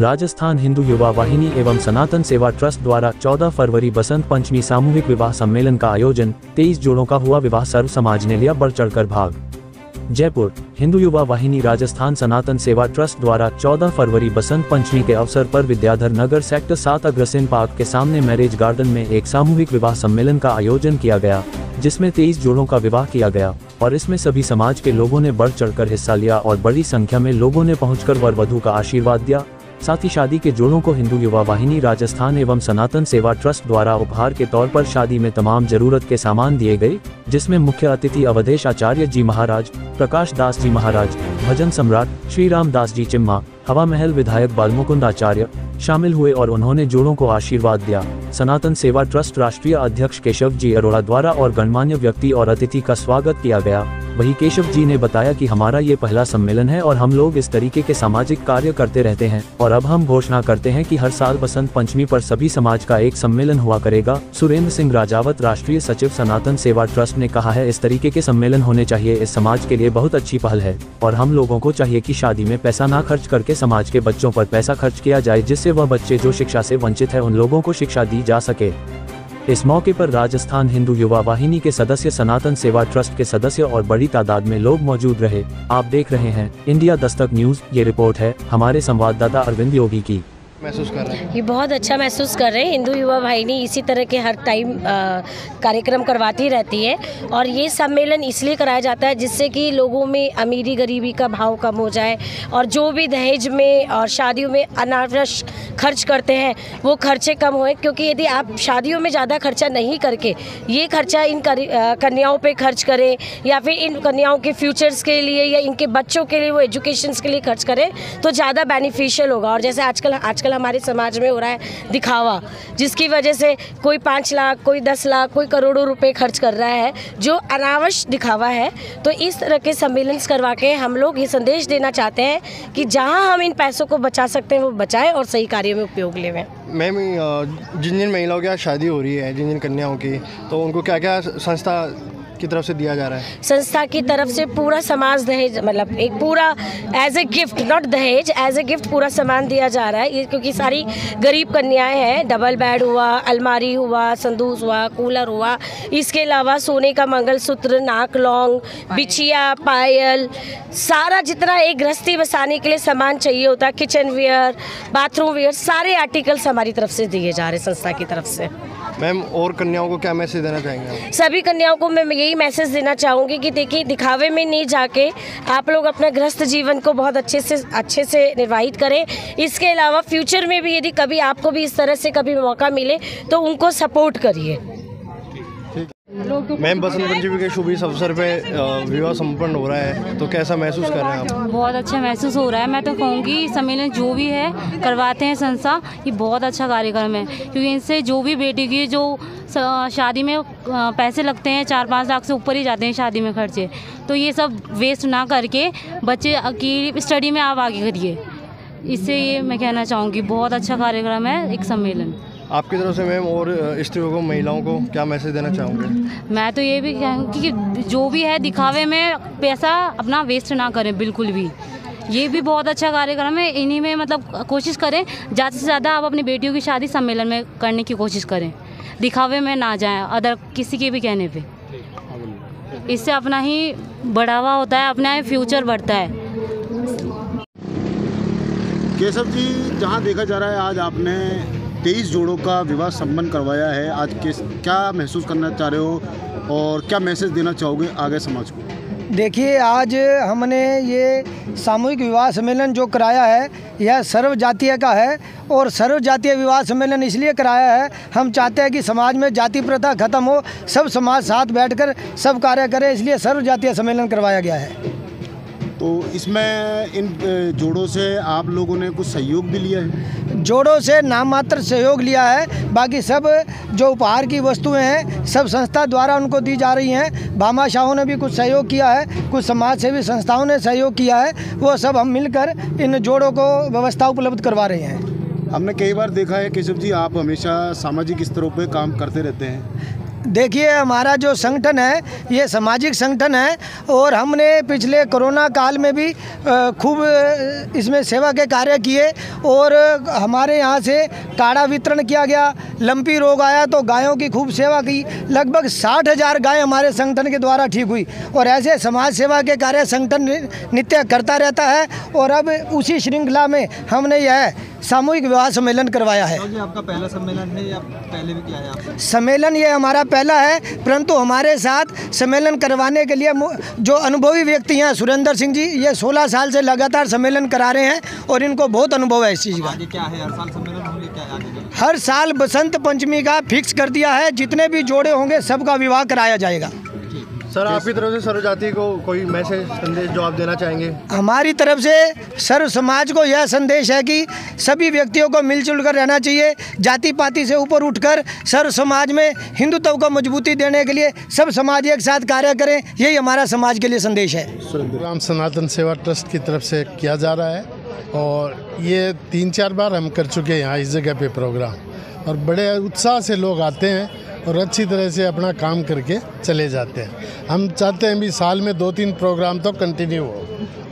राजस्थान हिंदू युवा वाहिनी एवं सनातन सेवा ट्रस्ट द्वारा 14 फरवरी बसंत पंचमी सामूहिक विवाह सम्मेलन का आयोजन 23 जोड़ों का हुआ विवाह सर्व समाज ने लिया बढ़ चढ़कर भाग। जयपुर, हिंदू युवा वाहिनी राजस्थान सनातन सेवा ट्रस्ट द्वारा 14 फरवरी बसंत पंचमी के अवसर पर विद्याधर नगर सेक्टर सात अग्रसेन पार्क के सामने मैरिज गार्डन में एक सामूहिक विवाह सम्मेलन का आयोजन किया गया, जिसमें तेईस जोड़ों का विवाह किया गया और इसमें सभी समाज के लोगों ने बढ़ चढ़कर हिस्सा लिया और बड़ी संख्या में लोगों ने पहुंचकर वर वधु का आशीर्वाद दिया। साथ ही शादी के जोड़ों को हिंदू युवा वाहिनी राजस्थान एवं सनातन सेवा ट्रस्ट द्वारा उपहार के तौर पर शादी में तमाम ज़रूरत के सामान दिए गए, जिसमें मुख्य अतिथि अवधेश आचार्य जी महाराज, प्रकाश दास जी महाराज, भजन सम्राट श्री राम दास जी चिम्मा हवा महल विधायक बालमुकुंद आचार्य शामिल हुए और उन्होंने जोड़ों को आशीर्वाद दिया। सनातन सेवा ट्रस्ट राष्ट्रीय अध्यक्ष केशव जी अरोड़ा द्वारा और गणमान्य व्यक्ति और अतिथि का स्वागत किया गया। वही केशव जी ने बताया कि हमारा ये पहला सम्मेलन है और हम लोग इस तरीके के सामाजिक कार्य करते रहते हैं और अब हम घोषणा करते हैं कि हर साल बसंत पंचमी पर सभी समाज का एक सम्मेलन हुआ करेगा। सुरेंद्र सिंह राजावत, राष्ट्रीय सचिव सनातन सेवा ट्रस्ट ने कहा है, इस तरीके के सम्मेलन होने चाहिए। इस समाज के लिए बहुत अच्छी पहल है और हम लोगों को चाहिए की शादी में पैसा न खर्च करके समाज के बच्चों पर पैसा खर्च किया जाए जिससे वह बच्चे जो शिक्षा से वंचित है उन लोगों को शिक्षा दी जा सके। इस मौके पर राजस्थान हिंदू युवा वाहिनी के सदस्य सनातन सेवा ट्रस्ट के सदस्य और बड़ी तादाद में लोग मौजूद रहे। आप देख रहे हैं, इंडिया दस्तक न्यूज़, ये रिपोर्ट है, हमारे संवाददाता अरविंद योगी की। महसूस कर रहे हैं? ये बहुत अच्छा महसूस कर रहे हैं। हिंदू युवा वाहिनी इसी तरह के हर टाइम कार्यक्रम करवाती रहती है और ये सम्मेलन इसलिए कराया जाता है जिससे कि लोगों में अमीरी गरीबी का भाव कम हो जाए और जो भी दहेज में और शादियों में अनावश खर्च करते हैं, वो खर्चे कम होए। क्योंकि यदि आप शादियों में ज़्यादा खर्चा नहीं करके ये खर्चा इन कन्याओं पर खर्च करें या फिर इन कन्याओं के फ्यूचर्स के लिए या इनके बच्चों के लिए वो एजुकेशन के लिए खर्च करें तो ज़्यादा बेनिफिशियल होगा। और जैसे आजकल आजकल हमारे समाज में हो रहा है दिखावा, जिसकी वजह से कोई पाँच लाख, कोई दस लाख, कोई करोड़ों रुपए खर्च कर रहा है, जो अनावश्यक दिखावा है। तो इस तरह के सम्मेलन करवा के हम लोग ये संदेश देना चाहते हैं कि जहाँ हम इन पैसों को बचा सकते हैं, वो बचाएँ और सही कार्य में उपयोग लेवें। मैम जिन जिन महिलाओं की शादी हो रही है जिन जिन कन्याओं की तो उनको क्या क्या संस्था की तरफ़ से दिया जा रहा है? संस्था की तरफ़ से पूरा समाज दहेज मतलब एक पूरा एज ए गिफ्ट नॉट दहेज एज ए गिफ्ट पूरा सामान दिया जा रहा है। ये क्योंकि सारी गरीब कन्याएँ हैं डबल बेड हुआ अलमारी हुआ संदूस हुआ कूलर हुआ। इसके अलावा सोने का मंगलसूत्र नाक लौंग बिछिया पायल सारा जितना एक गृहस्थी बसाने के लिए सामान चाहिए होता है किचन वेयर बाथरूम वेयर सारे आर्टिकल्स हमारी तरफ़ से दिए जा रहे हैं संस्था की तरफ़ से। मैम और कन्याओं को क्या मैसेज देना चाहेंगे सभी कन्याओं को मैं यही मैसेज देना चाहूँगी कि देखिए, दिखावे में नहीं जाके आप लोग अपना ग्रस्त जीवन को बहुत अच्छे से अच्छे से निर्वाहित करें। इसके अलावा फ्यूचर में भी यदि कभी आपको भी इस तरह से कभी मौका मिले तो उनको सपोर्ट करिए। मैम बसंत पंचमी के शुभ इस अवसर पे विवाह संपन्न हो रहा है तो कैसा महसूस कर रहे हैं आप? बहुत अच्छा महसूस हो रहा है। मैं तो कहूँगी सम्मेलन जो भी है, करवाते हैं संस्था, ये बहुत अच्छा कार्यक्रम है। क्योंकि इनसे जो भी बेटी की जो शादी में पैसे लगते हैं, चार पाँच लाख से ऊपर ही जाते हैं शादी में खर्चे। तो ये सब वेस्ट ना करके, बच्चे की स्टडी में आप आगे करिए। इससे ये मैं कहना चाहूँगी, बहुत अच्छा कार्यक्रम है एक सम्मेलन। आपकी तरफ़ से मैम और स्त्रियों को महिलाओं को क्या मैसेज देना चाहूँगी? मैं तो ये भी कहूँगी कि जो भी है दिखावे में पैसा अपना वेस्ट ना करें बिल्कुल भी। ये भी बहुत अच्छा कार्यक्रम है। इन्हीं में मतलब कोशिश करें ज़्यादा से ज़्यादा आप अपनी बेटियों की शादी सम्मेलन में करने की कोशिश करें। दिखावे में ना जाएँ अदर किसी के भी कहने पे। इससे अपना ही बढ़ावा होता है अपना ही फ्यूचर बढ़ता है। केशव जी जहाँ देखा जा रहा है आज आपने तेईस जोड़ों का विवाह संपन्न करवाया है। आज किस क्या महसूस करना चाह रहे हो और क्या मैसेज देना चाहोगे आगे समाज को? देखिए आज हमने ये सामूहिक विवाह सम्मेलन जो कराया है यह सर्व जातीय का है और सर्व जातीय विवाह सम्मेलन इसलिए कराया है हम चाहते हैं कि समाज में जाति प्रथा खत्म हो सब समाज साथ बैठकर सब कार्य करें इसलिए सर्व जातीय सम्मेलन करवाया गया है। तो इसमें इन जोड़ों से आप लोगों ने कुछ सहयोग भी लिया है? जोड़ों से नाम मात्र सहयोग लिया है। बाकी सब जो उपहार की वस्तुएँ हैं, सब संस्था द्वारा उनको दी जा रही हैं। भामा शाहों ने भी कुछ सहयोग किया है, कुछ समाज सेवी संस्थाओं ने सहयोग किया है। वो सब हम मिलकर इन जोड़ों को व्यवस्था उपलब्ध करवा रहे हैं। हमने कई बार देखा है केशव जी, आप हमेशा सामाजिक स्तरों पर काम करते रहते हैं। देखिए, हमारा जो संगठन है, ये सामाजिक संगठन है और हमने पिछले कोरोना काल में भी खूब इसमें सेवा के कार्य किए और हमारे यहाँ से काढ़ा वितरण किया गया। लंपी रोग आया तो गायों की खूब सेवा की। लगभग साठ हज़ार गाय हमारे संगठन के द्वारा ठीक हुई और ऐसे समाज सेवा के कार्य संगठन नित्य करता रहता है और अब उसी श्रृंखला में हमने यह सामूहिक विवाह सम्मेलन करवाया है। आपका पहला सम्मेलन है या पहले भी किया है आपने? सम्मेलन ये हमारा पहला है परंतु हमारे साथ सम्मेलन करवाने के लिए जो अनुभवी व्यक्ति हैं सुरेंद्र सिंह जी ये 16 साल से लगातार सम्मेलन करा रहे हैं और इनको बहुत अनुभव है इस चीज़ का। क्या है? हर साल सम्मेलन होंगे क्या है आगे? का? हर साल बसंत पंचमी का फिक्स कर दिया है जितने भी जोड़े होंगे सबका विवाह कराया जाएगा। सर आपकी तरफ़ से सर्व जाति को कोई मैसेज संदेश जो आप देना चाहेंगे? हमारी तरफ़ से सर्व समाज को यह संदेश है कि सभी व्यक्तियों को मिलजुल कर रहना चाहिए जाति पाति से ऊपर उठकर सर्व समाज में हिंदुत्व को मजबूती देने के लिए सब समाज एक साथ कार्य करें यही हमारा समाज के लिए संदेश है। प्रोग्राम सनातन सेवा ट्रस्ट की तरफ़ से किया जा रहा है और ये तीन चार बार हम कर चुके हैं यहाँ इस जगह पे प्रोग्राम और बड़े उत्साह से लोग आते हैं। और अच्छी तरह से अपना काम करके चले जाते हैं। हम चाहते हैं भी साल में दो तीन प्रोग्राम तो कंटिन्यू हो।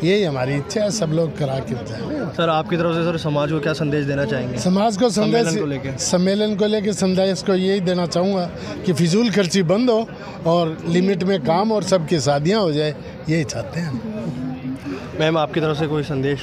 यही हमारी इच्छा है सब लोग करा के जाए। सर आपकी तरफ़ से सर समाज को क्या संदेश देना चाहेंगे? समाज को संदेश सम्मेलन को लेके। सम्मेलन को लेकर संदेश को यही देना चाहूँगा कि फिजूल खर्ची बंद हो और लिमिट में काम और सबकी शादियाँ हो जाए। यही चाहते हैं। मैम आपकी तरफ़ से कोई संदेश?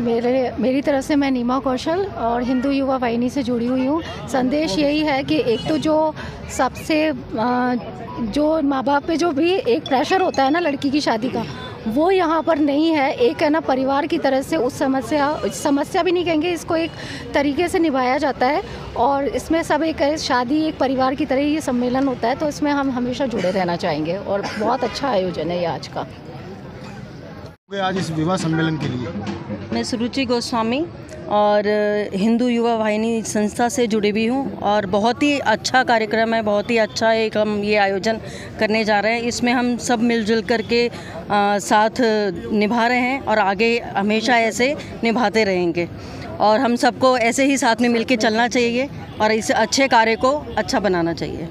मेरे मेरी तरफ़ से मैं नीमा कौशल और हिंदू युवा वाहिनी से जुड़ी हुई हूँ। संदेश यही है कि एक तो जो सबसे जो माँ बाप पे जो भी एक प्रेशर होता है ना लड़की की शादी का वो यहाँ पर नहीं है। एक है ना परिवार की तरह से उस समस्या समस्या भी नहीं कहेंगे इसको एक तरीके से निभाया जाता है और इसमें सब एक है, शादी एक परिवार की तरह ही ये सम्मेलन होता है तो इसमें हम हमेशा जुड़े रहना चाहेंगे और बहुत अच्छा आयोजन है ये आज का। आज इस विवाह सम्मेलन के लिए? मैं सुरुचि गोस्वामी और हिंदू युवा वाहिनी संस्था से जुड़ी हुई हूँ और बहुत ही अच्छा कार्यक्रम है, बहुत ही अच्छा एक हम ये आयोजन करने जा रहे हैं। इसमें हम सब मिलजुल करके साथ निभा रहे हैं और आगे हमेशा ऐसे निभाते रहेंगे। और हम सबको ऐसे ही साथ में मिलके चलना चाहिए और इस अच्छे कार्य को अच्छा बनाना चाहिए।